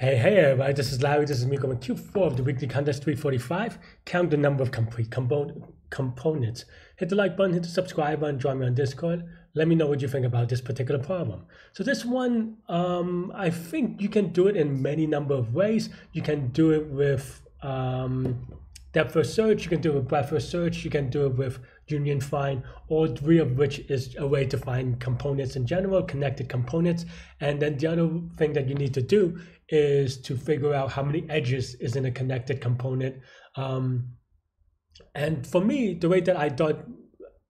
Hey, hey everybody, this is Larry, this is me going Q4 of the weekly contest 345. Count the number of complete component, components. Hit the like button, hit the subscribe button, join me on Discord. Let me know what you think about this particular problem. So this one, um, I think you can do it in many number of ways. You can do it with um, depth first search, you can do it with breadth first search, you can do it with union find, all three of which is a way to find components in general, connected components. And then the other thing that you need to do is to figure out how many edges is in a connected component. Um, and for me, the way that I thought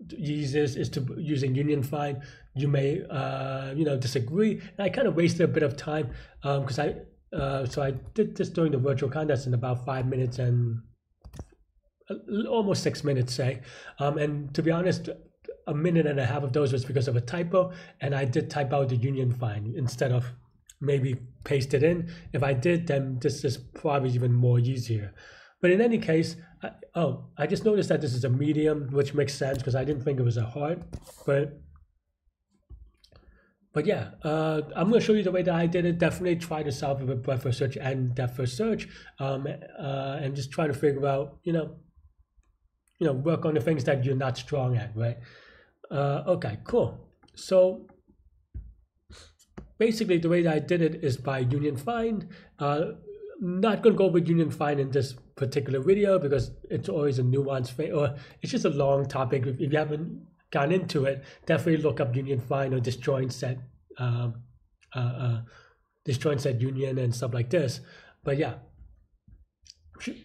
use this is to using union find. You may uh, you know disagree, and I kind of wasted a bit of time because um, I uh, so I did this during the virtual contest in about five minutes and almost six minutes, say. Um, and to be honest, a minute and a half of those was because of a typo, and I did type out the union find instead of maybe paste it in. If I did, then this is probably even more easier. But in any case, I, oh, I just noticed that this is a medium, which makes sense because I didn't think it was a hard. But but yeah, uh, I'm going to show you the way that I did it. Definitely try to solve it with breadth first search and depth first search, um, uh, and just try to figure out, you know, you know, work on the things that you're not strong at, right? Uh, okay, cool. So basically the way that I did it is by union find. Uh, not going to go with union find in this particular video because it's always a nuanced thing or it's just a long topic. If you haven't gone into it, definitely look up union find or disjoint set, um, uh, uh, disjoint set union and stuff like this. But yeah,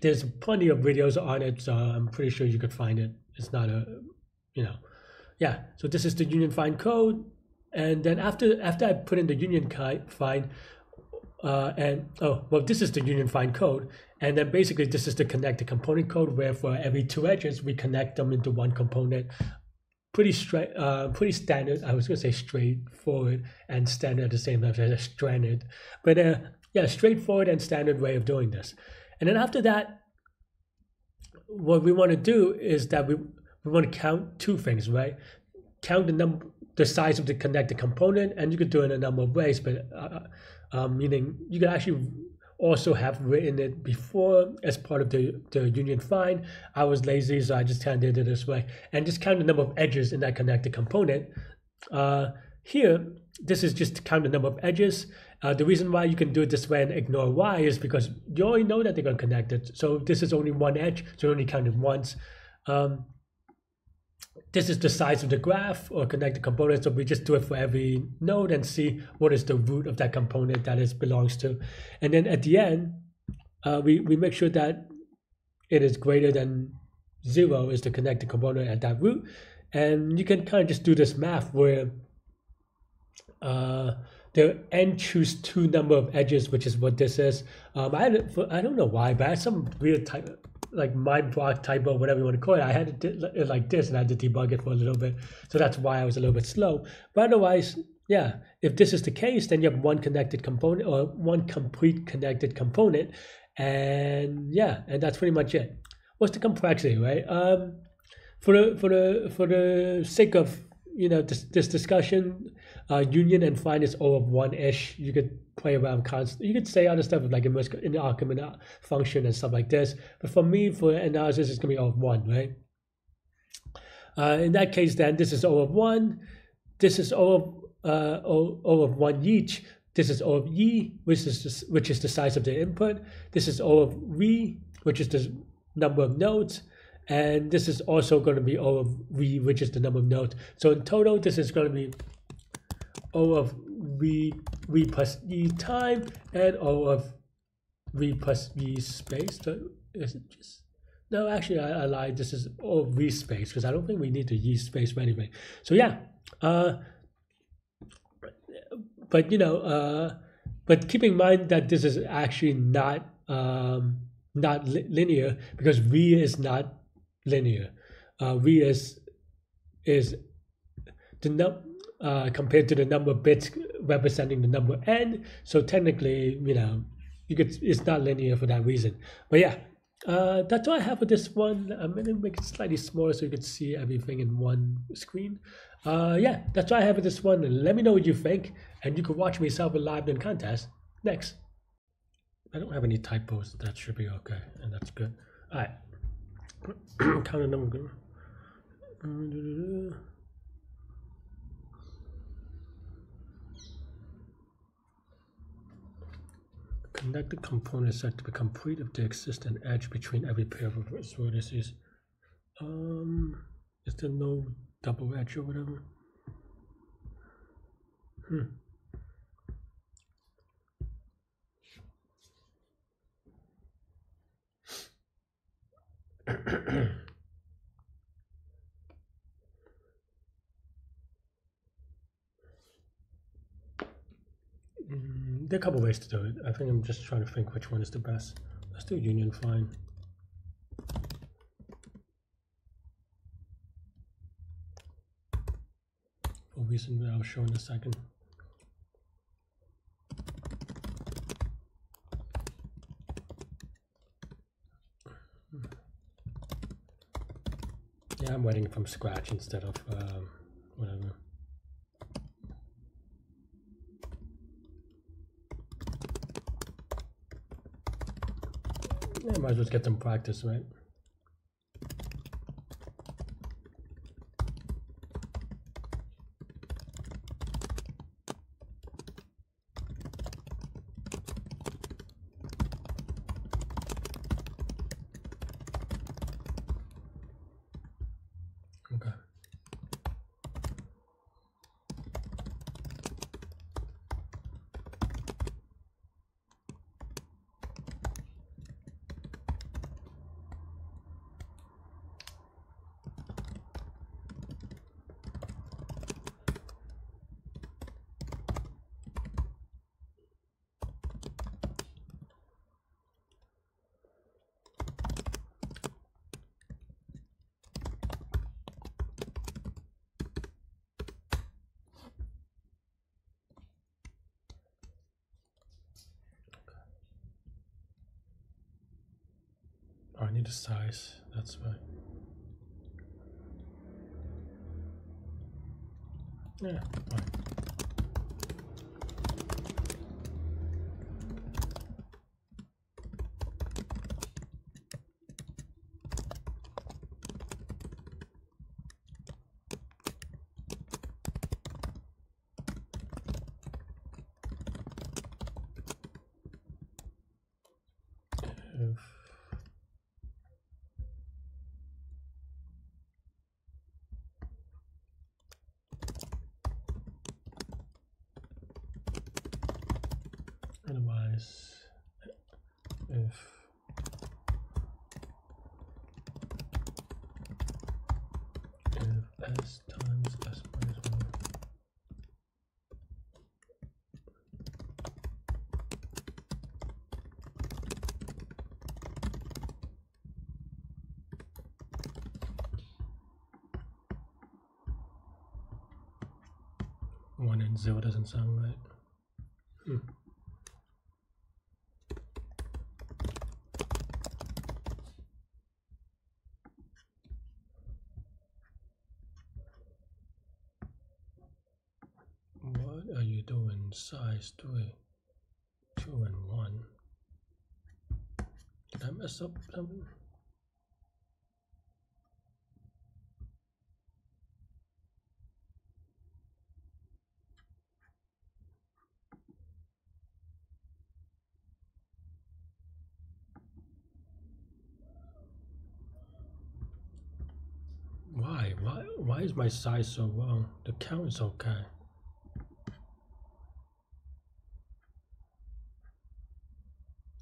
there's plenty of videos on it, so I'm pretty sure you could find it. It's not a, you know, yeah. So this is the union find code, and then after after I put in the union find, uh, and oh well, this is the union find code, and then basically this is the connected component code where for every two edges we connect them into one component. Pretty straight, uh, pretty standard. I was gonna say straightforward and standard at the same time as stranded, but uh, yeah, straightforward and standard way of doing this. And then after that, what we want to do is that we, we want to count two things, right? Count the number, the size of the connected component, and you could do it in a number of ways, but uh, um, meaning you can actually also have written it before as part of the, the union find. I was lazy, so I just kind of did it this way. And just count the number of edges in that connected component. Uh, here, this is just to count the number of edges. Uh, the reason why you can do it this way and ignore y is because you already know that they're going to connect it. So this is only one edge, so you only count it once. Um, this is the size of the graph or connected component. So we just do it for every node and see what is the root of that component that it belongs to. And then at the end, uh, we, we make sure that it is greater than zero is the connected component at that root. And you can kind of just do this math where uh, the n choose two number of edges, which is what this is. Um, I had, I don't know why, but I had some weird type, like mind block typo, whatever you want to call it. I had it like this, and I had to debug it for a little bit, so that's why I was a little bit slow. But otherwise, yeah, if this is the case, then you have one connected component or one complete connected component, and yeah, and that's pretty much it. What's the complexity, right? Um, for the for the for the sake of you know this, this discussion uh, union and is O of one ish you could play around constant you could say other stuff like in the Ackermann uh, function and stuff like this but for me for analysis it's going to be O of one right uh, in that case then this is O of one this is O of uh, of one each this is O of E, which is which is the size of the input. This is O of V, which is the number of nodes. And this is also going to be O of V, which is the number of nodes. So in total, this is going to be O of V, V plus E time and O of V plus V space. So is it just, no, actually I, I lied. This is O of V space because I don't think we need the E space anyway. So yeah, uh, but you know, uh, but keep in mind that this is actually not um, not li linear because V is not linear. Uh, v is is the num uh, compared to the number of bits representing the number n. So technically, you know, you could it's not linear for that reason. But yeah, uh, that's all I have for this one. I'm gonna make it slightly smaller so you can see everything in one screen. Uh, yeah, that's all I have for this one. Let me know what you think, and you can watch me solve a live in contest next. I don't have any typos. That should be okay, and that's good. All right. Count a number. Connect the component set to be complete if there exists an edge between every pair of vertices. Um, is there no double edge or whatever? Hmm. there are a couple ways to do it. I think I'm just trying to think which one is the best. Let's do union find. For reason that I'll show in a second. Yeah, I'm writing from scratch instead of um, whatever. Might as well get some practice, right? Need a size. That's why. Yeah, fine. If otherwise if if s times s minus 1 1 and 0 doesn't sound right. Hmm. What are you doing? Size 3, 2 and 1. Did I mess up something? Why? Why? Why is my size so wrong? The count is okay.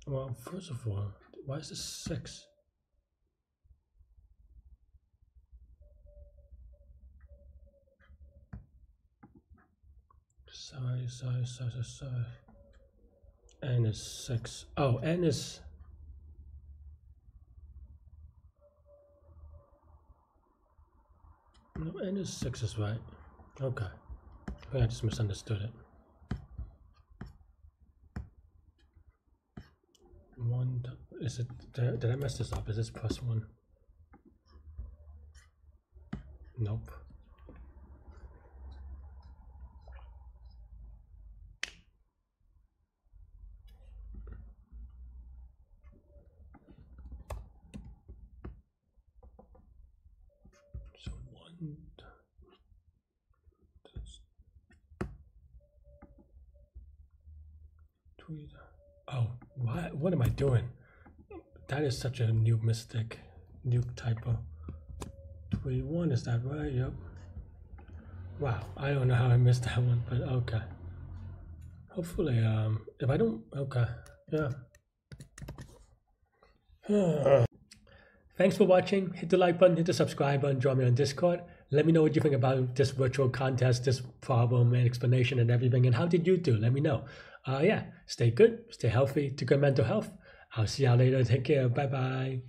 Well, first of all, why is this six? Size, size, size, size. N is six. Oh, N is. No, N is six is right. Okay. I just misunderstood it. one, is it, did, did I mess this up? Is this plus one? Nope. So one. Oh why, what am I doing? That is such a new mistake. New typo. 21, is that right? Yep. Wow, I don't know how I missed that one, but okay. Hopefully, um, if I don't, okay, yeah. Thanks for watching. Hit the like button, hit the subscribe button, join me on Discord. Let me know what you think about this virtual contest, this problem and explanation and everything, and how did you do? Let me know. Uh, yeah, stay good, stay healthy, to good mental health. I'll see y'all later. Take care. Bye bye.